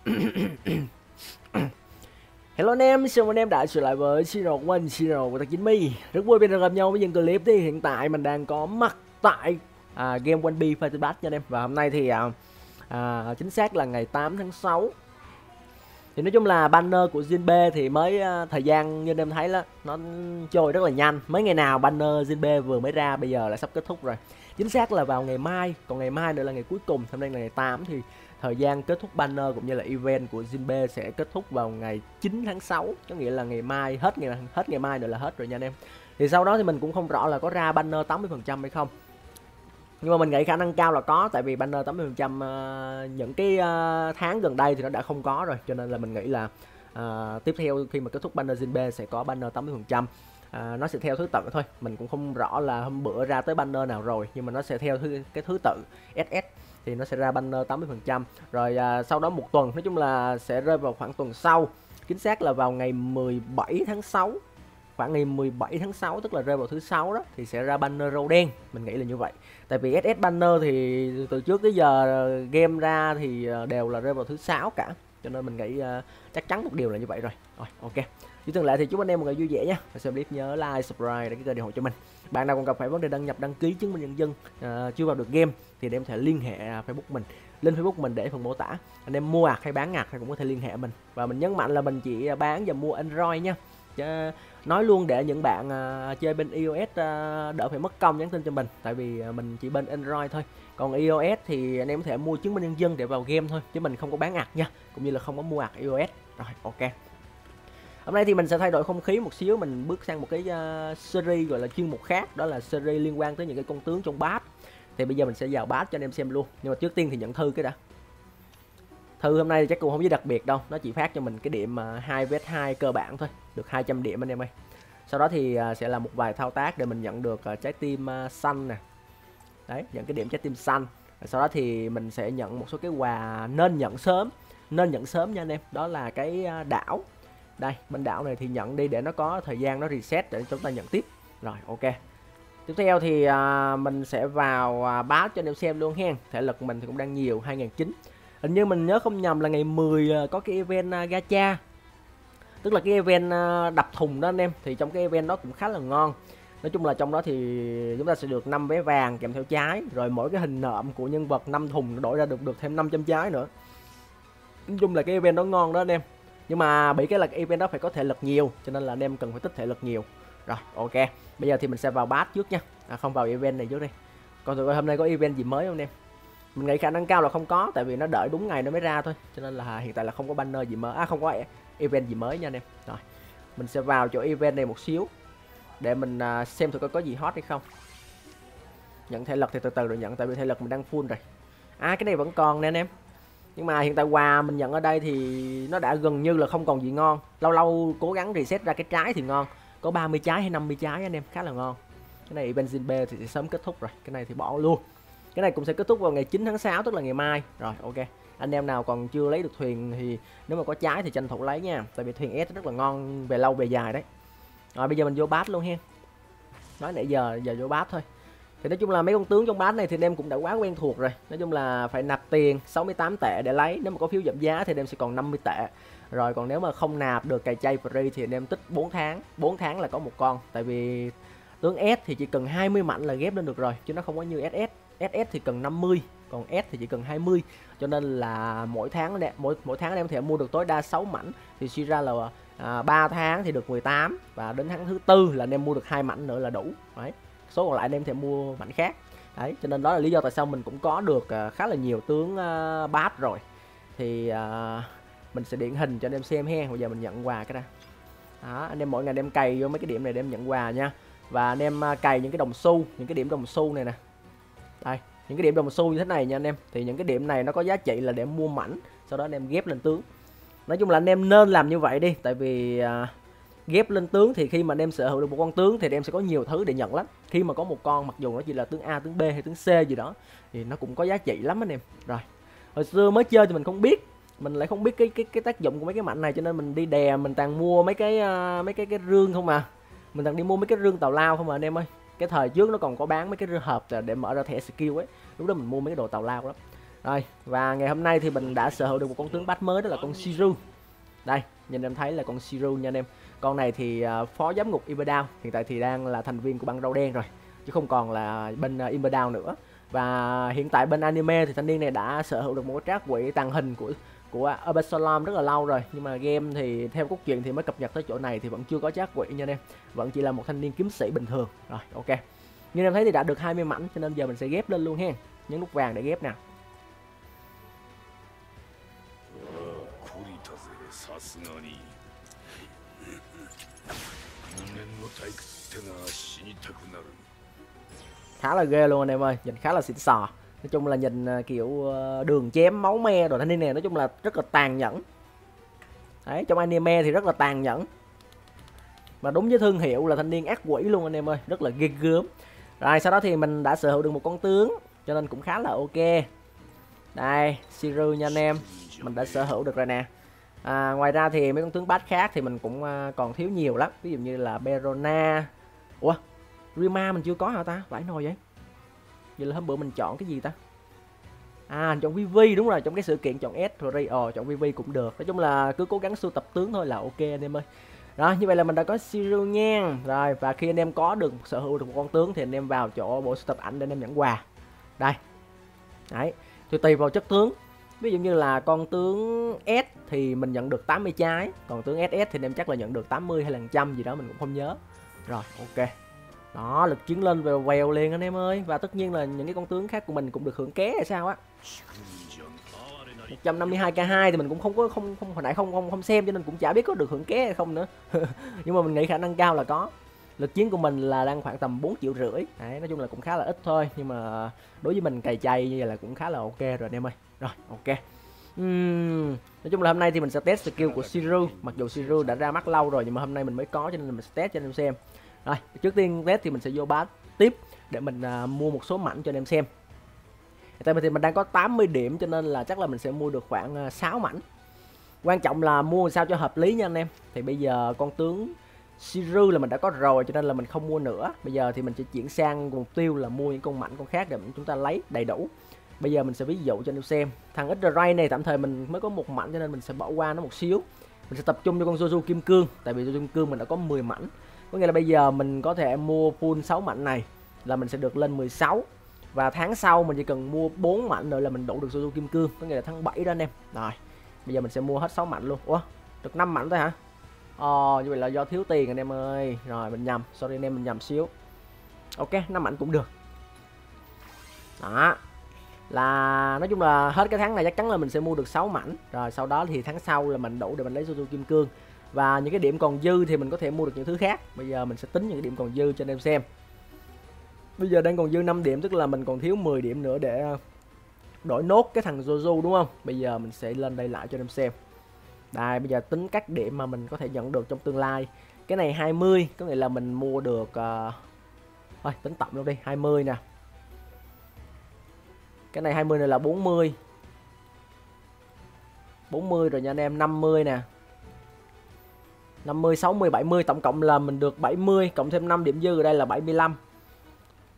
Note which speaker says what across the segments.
Speaker 1: Hello anh em, chào mừng anh em đã trở lại với channel của mình, channel của Thật Mi Rất vui bên được gặp nhau với những clip thì hiện tại mình đang có mặt tại à, game One Piece Fighting Pass nha anh em. Và hôm nay thì à, à, chính xác là ngày 8 tháng 6 Thì nói chung là banner của Jinbe thì mới à, thời gian như anh em thấy đó Nó trôi rất là nhanh. Mấy ngày nào banner Jinbe vừa mới ra bây giờ là sắp kết thúc rồi. Chính xác là vào ngày mai, còn ngày mai nữa là ngày cuối cùng Hôm nay là ngày 8 thì thời gian kết thúc banner cũng như là event của Jinbe sẽ kết thúc vào ngày 9 tháng 6 có nghĩa là ngày mai hết ngày hết ngày mai nữa là hết rồi nha anh em. Thì sau đó thì mình cũng không rõ là có ra banner 80% hay không. Nhưng mà mình nghĩ khả năng cao là có tại vì banner 80% uh, ờ, những cái uh, tháng gần đây thì nó đã không có rồi cho nên là mình nghĩ là uh, tiếp theo khi mà kết thúc banner Jinbe sẽ có banner 80% à, nó sẽ theo thứ tự thôi mình cũng không rõ là hôm bữa ra tới banner nào rồi nhưng mà nó sẽ theo thứ cái thứ tự SS thì nó sẽ ra banner 80% rồi à, sau đó một tuần nói chung là sẽ rơi vào khoảng tuần sau. Chính xác là vào ngày 17 tháng 6 khoảng ngày 17 tháng 6 tức là rơi vào thứ sáu đó thì sẽ ra banner râu đen. Mình nghĩ là như vậy. Tại vì SS banner thì từ trước tới giờ game ra thì ờ, đều là rơi vào thứ sáu cả. Cho nên mình nghĩ uh, chắc chắn một điều là như vậy rồi. Rồi ok. Như thường lệ thì chúc anh em một ngày vui vẻ nha. Và xem clip nhớ like subscribe để cái kênh ủng hộ cho mình. Bạn nào còn gặp phải vấn đề đăng nhập đăng ký chứng minh nhân dân uh, chưa vào được game thì anh em thể liên hệ à, facebook mình. Lên facebook mình để phần mô tả. Anh em mua ạc hay bán ạc thì cũng có thể liên hệ mình. Và mình nhấn mạnh là mình chỉ bán và mua android nha. Chứ nói luôn để những bạn uh, chơi bên ios uh, à, đỡ phải mất công nhắn tin cho mình. Tại vì uh, mình chỉ bên android thôi. Còn ios thì anh em có thể mua chứng minh nhân dân để vào game thôi chứ mình không có bán ạc nha. Cũng như là không có mua ạc ios rồi ok. Hôm nay thì mình sẽ thay đổi không khí một xíu. Mình bước sang một cái uh, series gọi là chuyên mục khác. Đó là series liên quan tới những cái con tướng trong bát. Thì bây giờ mình sẽ vào bát cho anh em xem luôn. Nhưng mà trước tiên thì nhận thư cái đã thư hôm nay thì chắc cũng không có đặc biệt đâu nó chỉ phát cho mình cái điểm à, uh, 2 vết 2 cơ bản thôi được 200 điểm anh em ơi. Sau đó thì à, sẽ là một vài thao tác để mình nhận được à, trái tim xanh nè. Đấy nhận cái điểm trái tim xanh. Sau đó thì mình sẽ nhận một số cái quà nên nhận sớm nên nhận sớm nha anh em. Đó là cái đảo. Đây bên đảo này thì nhận đi để nó có thời gian nó reset để chúng ta nhận tiếp. Rồi ok. Tiếp theo thì à, mình sẽ vào à, báo cho anh em xem luôn hen. Thể lực mình thì cũng đang nhiều 2009 hình như mình nhớ không nhầm là ngày 10 à, có cái event à, gacha. Tức là cái event à, đập thùng đó anh em thì trong cái event đó cũng khá là ngon. Nói chung là trong đó thì chúng ta sẽ được 5 vé vàng kèm theo trái rồi mỗi cái hình nộm của nhân vật 5 thùng đổi ra được được thêm 500 trái nữa. Nói chung là cái event đó ngon đó anh em. Nhưng mà bị cái là cái event đó phải có thể lực nhiều cho nên là anh em cần phải tích thể lực nhiều. Rồi ok. Bây giờ thì mình sẽ vào bát trước nha. À, không vào event này trước đi. Còn tụi hôm nay có event gì mới không anh em mình nghĩ khả năng cao là không có, tại vì nó đợi đúng ngày nó mới ra thôi. Cho nên là hiện tại là không có banner gì mới. À không có event gì mới nha anh em. Rồi, mình sẽ vào chỗ event này một xíu để mình à, xem thử coi có gì hot hay không. Nhận thể lực thì từ từ rồi nhận, tại vì thể lực mình đang full rồi. À cái này vẫn còn nè anh em. Nhưng mà hiện tại quà mình nhận ở đây thì nó đã gần như là không còn gì ngon. Lâu lâu cố gắng reset ra cái trái thì ngon. Có 30 trái hay 50 trái anh em, khá là ngon. Cái này benzin B thì sẽ sớm kết thúc rồi. Cái này thì bỏ luôn cái này cũng sẽ kết thúc vào ngày 9 tháng 6 tức là ngày mai. Rồi, ok. Anh em nào còn chưa lấy được thuyền thì nếu mà có trái thì tranh thủ lấy nha. Tại vì thuyền S rất là ngon, về lâu về dài đấy. Rồi, bây giờ mình vô bát luôn ha nói nãy giờ giờ vô bát thôi. Thì nói chung là mấy con tướng trong bát này thì em cũng đã quá quen thuộc rồi. Nói chung là phải nạp tiền 68 tệ để lấy. Nếu mà có phiếu giảm giá thì em sẽ còn 50 tệ. Rồi, còn nếu mà không nạp được cày chay free thì em tích 4 tháng. 4 tháng là có một con. Tại vì tướng S thì chỉ cần 20 mạnh là ghép lên được rồi, chứ nó không có như SS SS thì cần 50 còn S thì chỉ cần 20 cho nên là mỗi tháng mỗi mỗi tháng em có thể mua được tối đa 6 mảnh. Thì suy ra là à, 3 tháng thì được 18 và đến tháng thứ tư là anh em mua được hai mảnh nữa là đủ. Đấy số còn lại anh em thể mua mảnh khác. Đấy cho nên đó là lý do tại sao mình cũng có được à, khá là nhiều tướng à, bát rồi. Thì à, mình sẽ điển hình cho anh em xem he bây giờ mình nhận quà cái ra đó anh em mỗi ngày đem cày vô mấy cái điểm này để em nhận quà nha. Và anh em à, cày những cái đồng xu những cái điểm đồng xu này nè đây những cái điểm đồng xu như thế này nha anh em. Thì những cái điểm này nó có giá trị là để mua mảnh sau đó anh em ghép lên tướng. Nói chung là anh em nên làm như vậy đi tại vì à, ghép lên tướng thì khi mà anh em sở hữu được một con tướng thì em sẽ có nhiều thứ để nhận lắm. Khi mà có một con mặc dù nó chỉ là tướng A tướng B hay tướng C gì đó thì nó cũng có giá trị lắm anh em. Rồi hồi xưa mới chơi thì mình không biết mình lại không biết cái cái cái tác dụng của mấy cái mạnh này cho nên mình đi đè mình toàn mua mấy cái uh, mấy cái cái rương không mà mình toàn đi mua mấy cái rương tàu lao không mà anh em ơi cái thời trước nó còn có bán mấy cái rương hộp để mở ra thẻ skill ấy. Lúc đó mình mua mấy cái đồ tàu lao lắm. Rồi và ngày hôm nay thì mình đã sở hữu được một con tướng bắt mới đó là con Shiru. Đây nhìn em thấy là con Shiru nha anh em. Con này thì uh, phó giám ngục Iberdown hiện tại thì đang là thành viên của băng râu đen rồi chứ không còn là bên à, uh, Iberdown nữa. Và hiện tại bên anime thì thanh niên này đã sở hữu được một cái trác quỷ tàng hình của của Absalom rất là lâu rồi, nhưng mà game thì theo cốt truyện thì mới cập nhật tới chỗ này thì vẫn chưa có giác quỷ nha anh em. Vẫn chỉ là một thanh niên kiếm sĩ bình thường. Rồi, ok. Như em thấy thì đã được 20 mảnh, cho nên giờ mình sẽ ghép lên luôn ha nhấn nút vàng để ghép nè. Khá là ghê luôn anh em ơi, nhìn khá là xịn sò nói chung là nhìn à, kiểu ờ, đường chém máu me rồi thanh niên này nói chung là rất là tàn nhẫn. Đấy trong anime thì rất là tàn nhẫn. Và đúng với thương hiệu là thanh niên ác quỷ luôn anh em ơi rất là ghê gớm. Rồi sau đó thì mình đã sở hữu được một con tướng cho nên cũng khá là ok. Đây Siru nha anh em mình đã sở hữu được rồi nè. À, ngoài ra thì mấy con tướng bát khác thì mình cũng à, còn thiếu nhiều lắm. Ví dụ như là Berona. Ủa Rima mình chưa có hả ta? Vãi nồi vậy vậy là hôm bữa mình chọn cái gì ta? À chọn VV đúng rồi, trong cái sự kiện chọn S, rồi ờ chọn VV cũng được. Nói chung là cứ cố gắng sưu tập tướng thôi là ok anh em ơi. Rồi như vậy là mình đã có Siru nha rồi, và khi anh em có được sở hữu được một con tướng thì anh em vào chỗ bộ sưu tập ảnh để anh em nhận quà. Đây. Đấy, thì tùy vào chất tướng. Ví dụ như là con tướng S thì mình nhận được 80 trái, còn tướng SS thì anh em chắc là nhận được 80 hay là trăm gì đó, mình cũng không nhớ. Rồi, ok đó lực chiến lên về vèo liền anh em ơi. Và tất nhiên là những cái con tướng khác của mình cũng được hưởng ké hay sao á. 152k2 thì mình cũng không có không không hồi nãy không không không xem cho nên cũng chả biết có được hưởng ké hay không nữa. Nhưng mà mình nghĩ khả năng cao là có. Lực chiến của mình là đang khoảng tầm 4 triệu rưỡi. Đấy, nói chung là cũng khá là ít thôi. Nhưng mà đối với mình cày chay như vậy là cũng khá là ok rồi anh em ơi. Rồi ok. Uhm, nói chung là hôm nay thì mình sẽ test skill của Siru mặc dù Siru đã ra mắt lâu rồi nhưng mà hôm nay mình mới có cho nên mình sẽ test cho anh em xem rồi trước tiên test thì mình sẽ vô bán tiếp để mình à, mua một số mảnh cho anh em xem. Tại vì thì mình đang có 80 điểm cho nên là chắc là mình sẽ mua được khoảng à, 6 mảnh. Quan trọng là mua sao cho hợp lý nha anh em. Thì bây giờ con tướng Siru là mình đã có rồi cho nên là mình không mua nữa. Bây giờ thì mình sẽ chuyển sang mục tiêu là mua những con mảnh con khác để chúng ta lấy đầy đủ. Bây giờ mình sẽ ví dụ cho anh em xem. Thằng X-Ray này tạm thời mình mới có một mảnh cho nên mình sẽ bỏ qua nó một xíu. Mình sẽ tập trung cho con Jojo Kim Cương. Tại vì Jojo Kim Cương mình đã có 10 mảnh có nghĩa là bây giờ mình có thể mua full 6 mảnh này là mình sẽ được lên 16 và tháng sau mình chỉ cần mua 4 mảnh nữa là mình đủ được Suzu Kim Cương. Có nghĩa là tháng 7 đó anh em. Rồi bây giờ mình sẽ mua hết 6 mảnh luôn. Ủa được 5 mảnh thôi hả? Ồ, như vậy là do thiếu tiền anh em ơi. Rồi mình nhầm, sorry anh em mình nhầm xíu. Ok, 5 mảnh cũng được. Đó. Là nói chung là hết cái tháng này chắc chắn là mình sẽ mua được 6 mảnh. Rồi sau đó thì tháng sau là mình đủ để mình lấy Suzu Kim Cương. Và những cái điểm còn dư thì mình có thể mua được những thứ khác. Bây giờ mình sẽ tính những cái điểm còn dư cho anh em xem. Bây giờ đang còn dư 5 điểm, tức là mình còn thiếu 10 điểm nữa để ờ, đổi nốt cái thằng Jojo, đúng không? Bây giờ mình sẽ lên đây lại cho anh em xem. Đây, bây giờ tính các điểm mà mình có thể nhận được trong tương lai. Cái này 20 có nghĩa là mình mua được uh... thôi, tính tổng luôn đi 20 nè. Cái này 20 này là 40 40 rồi nha anh em 50 nè. 50 60 70 tổng cộng là mình được 70 cộng thêm 5 điểm dư ở đây là 75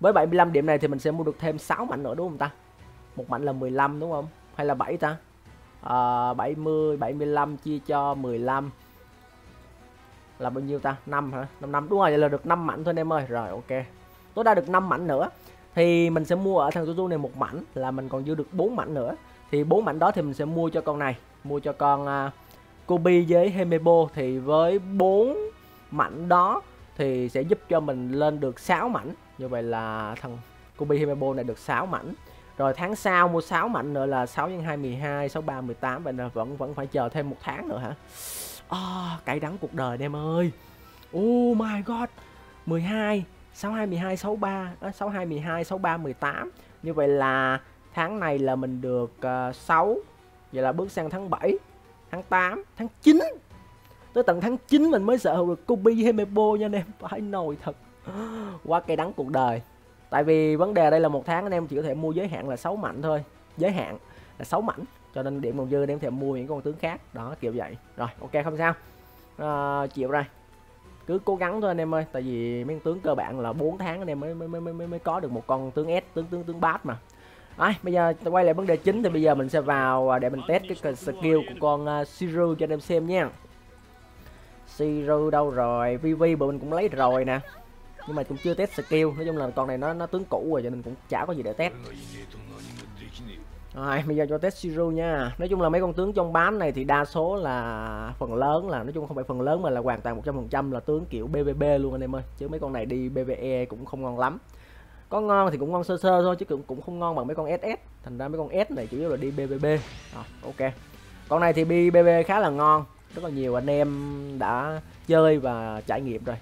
Speaker 1: với 75 điểm này thì mình sẽ mua được thêm 6 mảnh nữa đúng không ta? Một mảnh là 15 đúng không? Hay là 7 ta? À, 70 75 chia cho 15 là bao nhiêu ta? 5 hả? 5 năm. Đúng rồi vậy là được 5 mảnh thôi anh em ơi. Rồi ok. Tối đa được 5 mảnh nữa. Thì mình sẽ mua ở thằng Suzu này một mảnh là mình còn dư được 4 mảnh nữa. Thì 4 mảnh đó thì mình sẽ mua cho con này. Mua cho con uh, Kobe với Hemebo thì với 4 mảnh đó thì sẽ giúp cho mình lên được 6 mảnh. Như vậy là thằng Kobe Hemebo này được 6 mảnh. Rồi tháng sau mua 6 mảnh nữa là 6 x 2 12 6 3 18 vậy là vẫn vẫn phải chờ thêm một tháng nữa hả? À, cay đắng cuộc đời em ơi. Oh my god. 12 62 12 63 đó, 62 12 63 18 như vậy là tháng này là mình được ờ, uh, 6 vậy là bước sang tháng 7 tháng 8 tháng 9 tới tận tháng 9 mình mới sở hữu được Kobe Hemebo nha anh em. Phải nồi thật. Quá cay đắng cuộc đời. Tại vì vấn đề đây là một tháng anh em chỉ có thể mua giới hạn là 6 mạnh thôi. Giới hạn là 6 mảnh cho nên điểm còn dư anh em thể mua những con tướng khác. Đó kiểu vậy. Rồi ok không sao. À, chịu rồi. Cứ cố gắng thôi anh em ơi. Tại vì mấy tướng cơ bản là 4 tháng anh em mới mới mới mới, mới có được một con tướng S tướng tướng tướng bát mà. Đấy, bây giờ quay lại vấn đề chính thì bây giờ mình sẽ vào à, để mình test cái skill của con à, Siru cho anh em xem nha. Siru đâu rồi, VV bọn mình cũng lấy rồi nè. Nhưng mà cũng chưa test skill, nói chung là con này nó nó tướng cũ rồi cho nên cũng chả có gì để test. Rồi, bây giờ cho test Siru nha. Nói chung là mấy con tướng trong bán này thì đa số là phần lớn là nói chung không phải phần lớn mà là hoàn toàn 100% là tướng kiểu BBB luôn anh em ơi. Chứ mấy con này đi BBE cũng không ngon lắm. Có ngon thì cũng ngon sơ sơ thôi chứ cũng cũng không ngon bằng mấy con SS. Thành ra mấy con S này chủ yếu là đi BBB. à, ok. Con này thì BBB khá là ngon. Rất là nhiều anh em đã chơi và trải nghiệm rồi.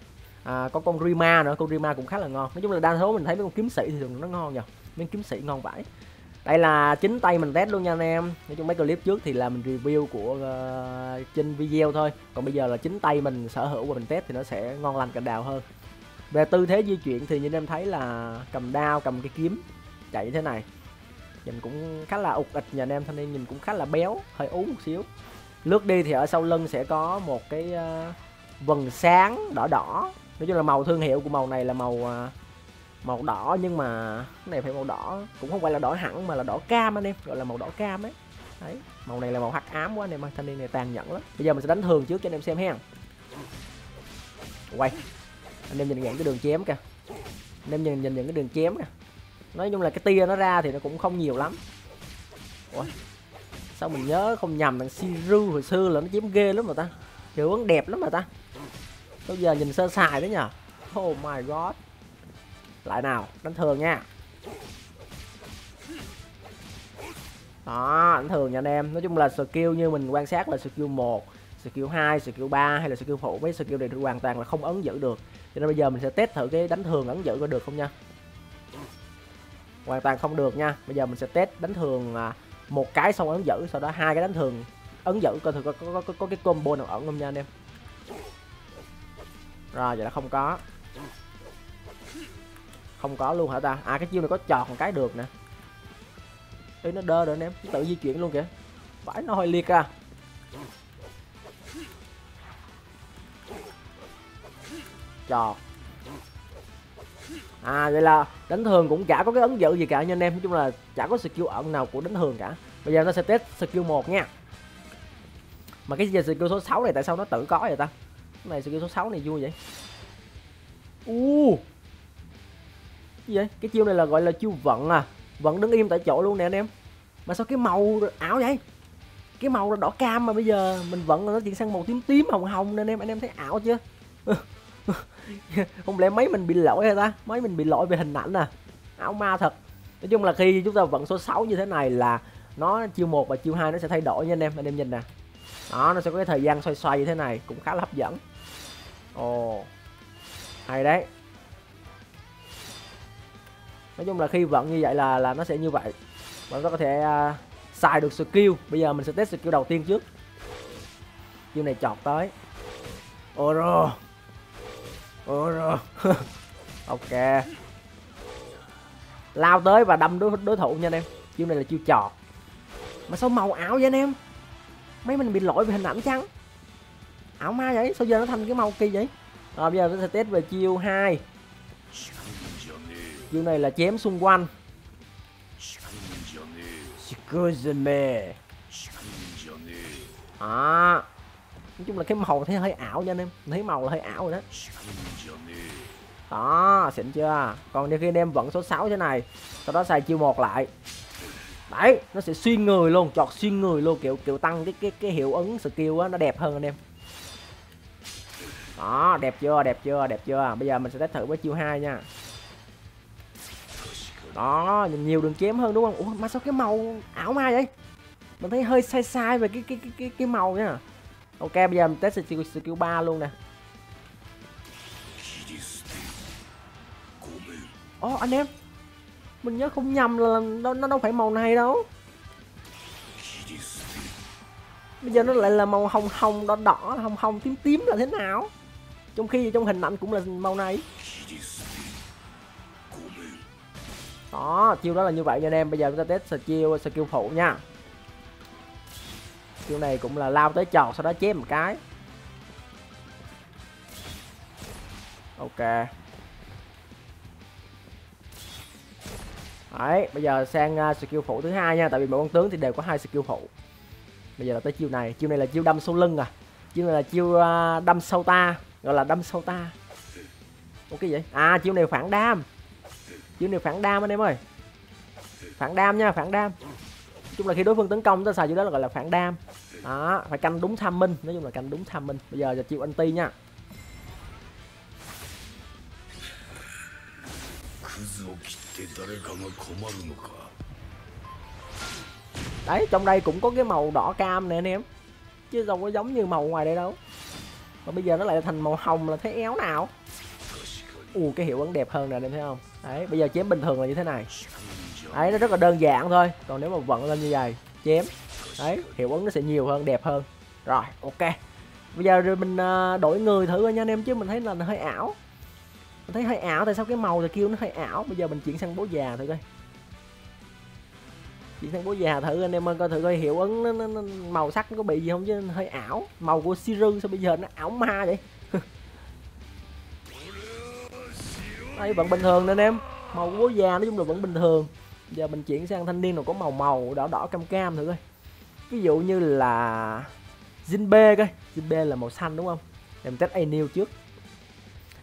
Speaker 1: À, có con Rima nữa, con Rima cũng khá là ngon. Nói chung là đa số mình thấy mấy con kiếm sĩ thì thường nó ngon nhờ. Mấy con kiếm sĩ ngon vãi đây là chính tay mình test luôn nha anh em nói chung mấy clip trước thì là mình review của uh, trên video thôi còn bây giờ là chính tay mình sở hữu và mình test thì nó sẽ ngon lành cành đào hơn về tư thế di chuyển thì như em thấy là cầm đao cầm cái kiếm chạy như thế này. Nhìn cũng khá là ục ịch nhà anh em thanh niên nhìn cũng khá là béo hơi ú một xíu. Lướt đi thì ở sau lưng sẽ có một cái ờ, uh, vần sáng đỏ đỏ. Nói chung là màu thương hiệu của màu này là màu uh, màu đỏ nhưng mà cái này phải màu đỏ cũng không phải là đỏ hẳn mà là đỏ cam anh em gọi là màu đỏ cam ấy. Đấy màu này là màu hắc ám quá anh em thanh niên này tàn nhẫn lắm. Bây giờ mình sẽ đánh thường trước cho anh em xem ha. Quay anh em nhìn những cái đường chém kìa. Anh em nhìn nhìn những cái đường chém kìa. Nói chung là cái tia nó ra thì nó cũng không nhiều lắm. Ủa? sao mình nhớ không nhầm thằng Siru hồi xưa là nó chém ghê lắm mà ta? Kiểu vẫn đẹp lắm mà ta. Bây giờ nhìn sơ sài đấy nhở oh my god. Lại nào, đánh thường nha. Đó, đánh thường nha anh em. Nói chung là skill như mình quan sát là skill 1 skill 2 skill 3 hay là skill phụ. Mấy skill này hoàn toàn là không ấn giữ được cho nên bây giờ mình sẽ test thử cái đánh thường ấn giữ có được không nha. Hoàn toàn không được nha. Bây giờ mình sẽ test đánh thường à, một cái xong ấn giữ sau đó hai cái đánh thường ấn giữ. Coi thử có, có, có, có cái combo nào ẩn không nha anh em. Rồi vậy là không có. Không có luôn hả ta? À cái chiêu này có chọt một cái được nè. Ê, nó đơ rồi anh em. Tự di chuyển luôn kìa. Phải nó hơi liệt à. Tròn à vậy là đánh thường cũng chả có cái ấn dự gì cả nha anh em. Nói chung là chả có skill ẩn nào của đánh thường cả. Bây giờ nó sẽ test skill 1 nha. Mà cái giờ skill số 6 này tại sao nó tự có vậy ta? Cái này skill số 6 này vui vậy. U. Uh gì vậy? Cái chiêu này là gọi là chiêu vận à. Vận đứng im tại chỗ luôn nè anh em. Mà sao cái màu ảo vậy? Cái màu là đỏ cam mà bây giờ mình vận là nó chuyển sang màu tím tím hồng hồng nên anh em. Anh em thấy ảo chưa? không lẽ mấy mình bị lỗi hay ta? Mấy mình bị lỗi về hình ảnh à? Ảo ma thật. Nói chung là khi chúng ta vận số 6 như thế này là nó chiêu một và chiêu hai nó sẽ thay đổi nha anh em. Anh em nhìn nè. Đó nó sẽ có cái thời gian xoay xoay như thế này cũng khá là hấp dẫn. Ồ hay đấy. Nói chung là khi vận như vậy là là nó sẽ như vậy. Và ta có thể uh, xài được skill. Bây giờ mình sẽ test skill đầu tiên trước. Chiêu này chọt tới. ok. Lao tới và đâm đối đối thủ nha anh em. Chiêu này là chiêu chọt mà sao màu ảo vậy anh em? Mấy mình bị lỗi về hình ảnh chăng? Ảo ma vậy? Sao giờ nó thành cái màu kỳ vậy? Rồi, bây giờ sẽ test về chiêu 2 chiêu này là chém xung quanh. Shikuzume à nói chung là cái màu thấy hơi ảo nha anh em. Thấy màu là hơi ảo rồi đó. Đó xịn chưa? Còn khi anh em vẫn số 6 thế này sau đó xài chiêu một lại. Đấy nó sẽ xuyên người luôn chọt xuyên người luôn kiểu kiểu tăng cái cái cái hiệu ứng skill á nó đẹp hơn anh em. Đó đẹp chưa đẹp chưa đẹp chưa? Bây giờ mình sẽ test thử với chiêu 2 nha. Đó nhìn nhiều đường chém hơn đúng không? Ủa mà sao cái màu ảo ma vậy? Mình thấy hơi sai sai về cái cái cái cái, cái màu nha ok bây giờ mình test skill skill ba luôn nè. Ồ oh, anh em. Mình nhớ không nhầm là nó nó đâu phải màu này đâu. Bây giờ nó lại là màu hồng hồng đỏ đỏ hồng hồng tím tím là thế nào? Trong khi trong hình ảnh cũng là màu này. Đó chiêu đó là như vậy nha anh em. Bây giờ chúng ta test skill skill phụ nha chiêu này cũng là lao tới chọt sau đó chém một cái. Ok. Đấy bây giờ sang uh, skill phụ thứ hai nha tại vì mỗi con tướng thì đều có hai skill phụ. Bây giờ là tới chiêu này. Chiêu này là chiêu đâm sâu lưng à. Chiêu này là chiêu uh, đâm sâu ta gọi là đâm sâu ta. Ok vậy? À chiêu này phản đam. Chiêu này phản đam anh em ơi. Phản đam nha phản đam chung là khi đối phương tấn công ta xài chữ đó là gọi là phản đam. Đó, phải canh đúng tham minh, nói chung là canh đúng tham minh. Bây giờ là
Speaker 2: chịu anh ti nha.
Speaker 1: Đấy, trong đây cũng có cái màu đỏ cam nè anh em. Chứ đâu có giống như màu ngoài đây đâu. Mà bây giờ nó lại thành màu hồng là thấy éo nào. Ù cái hiệu ứng đẹp hơn nè, anh em thấy không? Đấy, bây giờ chém bình thường là như thế này ấy nó rất là đơn giản thôi. Còn nếu mà vận lên như vậy chém. Đấy hiệu ứng nó sẽ nhiều hơn đẹp hơn. Rồi ok. Bây giờ rồi mình à, đổi người thử coi nha anh em chứ mình thấy là hơi ảo. Mình thấy hơi ảo tại sao cái màu thì kêu nó hơi ảo? Bây giờ mình chuyển sang bố già thử coi. Chuyển sang bố già thử anh em ơi coi thử coi hiệu ứng nó, nó, nó, màu sắc nó có bị gì không chứ hơi ảo. Màu của Siru sao bây giờ nó ảo ma vậy? Đây vẫn bình thường nè em. Màu của bố già nói chung là vẫn bình thường giờ mình chuyển sang thanh niên nào có màu màu đỏ đỏ cam cam thử coi. Ví dụ như là Jinbe coi. Jinbe là màu xanh đúng không? Em test Anil trước.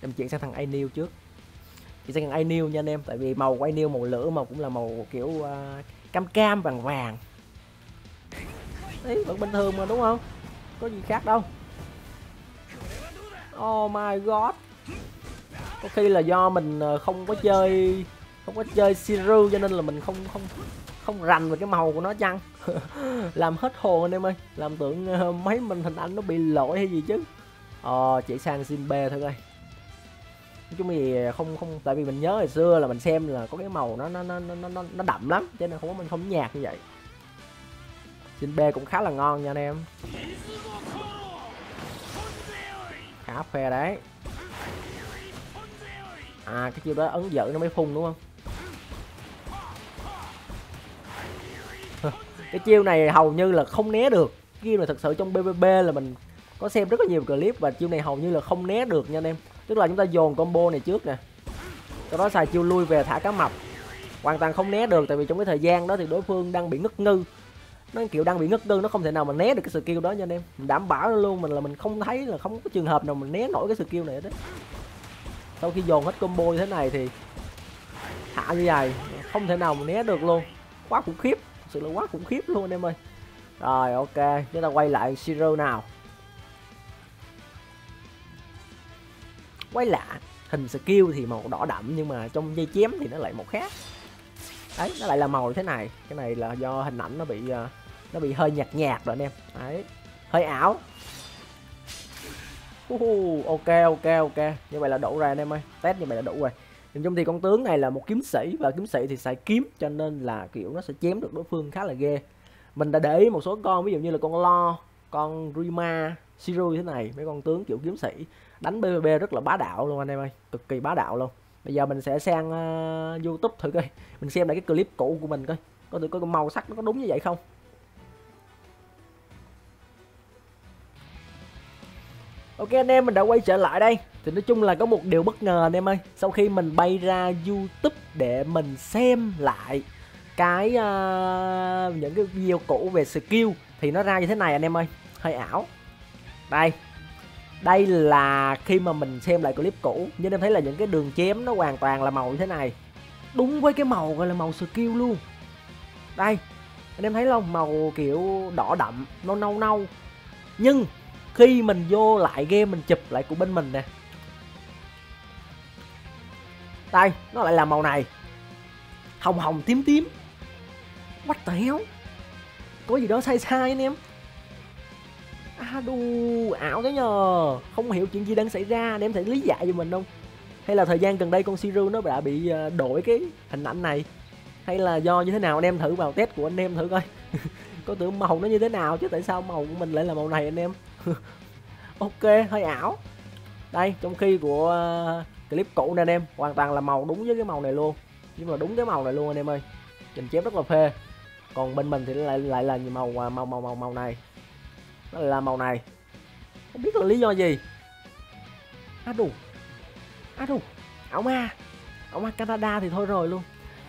Speaker 1: Em chuyển sang thằng Anil trước. Chuyển sang thằng Anil nha anh em tại vì màu của Anil màu lửa mà cũng là màu kiểu uh, cam cam vàng vàng. Đấy vẫn bình thường mà đúng không? Có gì khác đâu. Oh my god. Có khi là do mình à, không có chơi không có chơi Siru cho nên là mình không không không rành về cái màu của nó chăng? Làm hết hồn anh em ơi. Làm tưởng ờ, mấy mình hình ảnh nó bị lỗi hay gì chứ? Ờ chỉ sang Simbe thôi coi. Nói chung thì không không tại vì mình nhớ hồi xưa là mình xem là có cái màu nó nó nó nó nó, nó đậm lắm cho nên không có mình không nhạt như vậy. Jinbe cũng khá là ngon nha anh em. Khá phê đấy. À cái chiêu đó ấn dự nó mới phun đúng không? Cái chiêu này hầu như là không né được. Khi mà thật sự trong PVP là mình có xem rất là nhiều clip và chiêu này hầu như là không né được nha anh em. Tức là chúng ta dồn combo này trước nè. Sau đó xài chiêu lui về thả cá mập. Hoàn toàn không né được tại vì trong cái thời gian đó thì đối phương đang bị ngất ngư. Nó kiểu đang bị ngất ngư, nó không thể nào mà né được cái skill đó nha anh em. Mình đảm bảo luôn mình là mình không thấy là không có trường hợp nào mình né nổi cái skill này đấy sau khi dồn hết combo như thế này thì hạ như vậy, không thể nào mà né được luôn. Quá khủng khiếp. Sự là quá khủng khiếp luôn anh em ơi. Rồi ok chúng ta quay lại Siro nào? Quay lạ hình skill thì màu đỏ đậm nhưng mà trong dây chém thì nó lại màu khác. Đấy nó lại là màu thế này. Cái này là do hình ảnh nó bị ờ, nó bị hơi nhạt nhạt rồi anh em. Đấy hơi ảo. Uh, ok ok ok. Như vậy là đủ rồi anh em ơi. Test như vậy là đủ rồi nhìn chung thì con tướng này là một kiếm sĩ và kiếm sĩ thì xài kiếm cho nên là kiểu nó sẽ chém được đối phương khá là ghê. Mình đã để ý một số con ví dụ như là con lo con rima siru thế này mấy con tướng kiểu kiếm sĩ đánh pvp rất là bá đạo luôn anh em ơi cực kỳ bá đạo luôn. Bây giờ mình sẽ sang uh, youtube thử coi mình xem lại cái clip cũ của mình coi có thử coi cái màu sắc nó có đúng như vậy không? Ok anh em mình đã quay trở lại đây. Thì nói chung là có một điều bất ngờ anh em ơi. Sau khi mình bay ra Youtube để mình xem lại Cái uh, những cái video cũ về skill Thì nó ra như thế này anh em ơi. Hơi ảo. Đây. Đây là khi mà mình xem lại clip cũ Nhưng em thấy là những cái đường chém nó hoàn toàn là màu như thế này. Đúng với cái màu gọi là màu skill luôn. Đây. Anh em thấy không? Màu kiểu đỏ đậm Nó nâu nâu. Nhưng khi mình vô lại game mình chụp lại của bên mình nè đây, nó lại là màu này. Hồng hồng tím tím. What the hell? Có gì đó sai sai anh em. À đù, ảo thế nhờ. Không hiểu chuyện gì đang xảy ra, anh em thể lý giải cho mình không? Hay là thời gian gần đây con Siru nó đã bị ờ, đổi cái hình ảnh này? Hay là do như thế nào? Anh em thử vào test của anh em thử coi. Có tưởng màu nó như thế nào chứ tại sao màu của mình lại là màu này anh em? Ok, hơi ảo. Đây, trong khi của ờ, clip cũ nè anh em hoàn toàn là màu đúng với cái màu này luôn. Nhưng mà đúng cái màu này luôn anh em ơi. Trình chém rất là phê. Còn bên mình thì lại lại là màu à, màu màu màu màu này. Nó là màu này. Không biết là lý do gì. Á đù. Á đù. Ảo ma. Ảo ma canada thì thôi rồi luôn.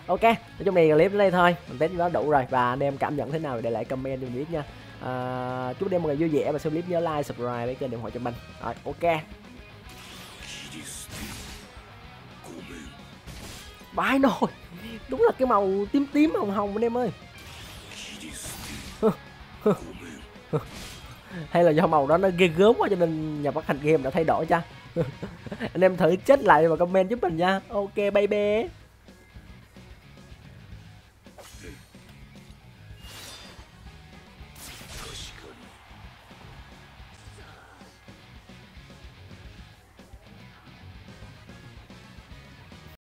Speaker 1: Ok nói chung này clip đến đây thôi. Mình test đó đủ rồi. Và anh em cảm nhận thế nào thì để lại comment cho mình biết nha. À, chúc anh em một ngày vui vẻ và xem clip nhớ like subscribe với kênh điện thoại cho mình. Rồi ok. vãi nồi. Đúng là cái màu tím tím hồng hồng anh em ơi. Hay là do màu đó nó ghê gớm quá cho nên nhà phát hành game đã thay đổi cha. Anh em thử chết lại và comment giúp mình nha. Ok bye bye